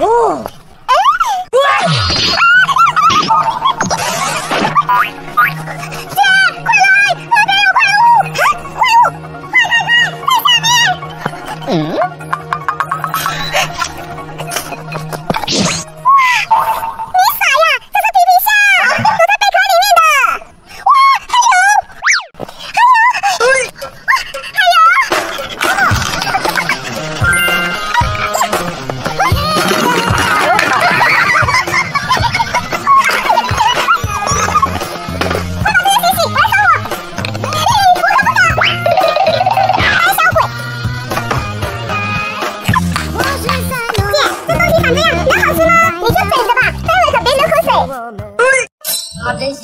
哦。怎么样，好吃吗？你就等着吧，再了可别流口水啊，真香！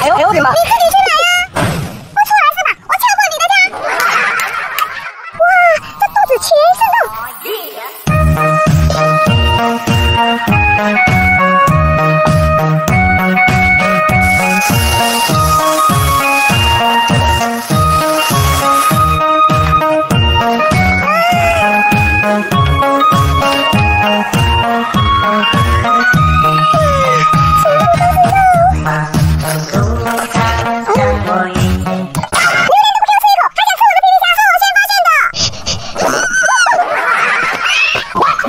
哎呦哎呦我的妈！你自己去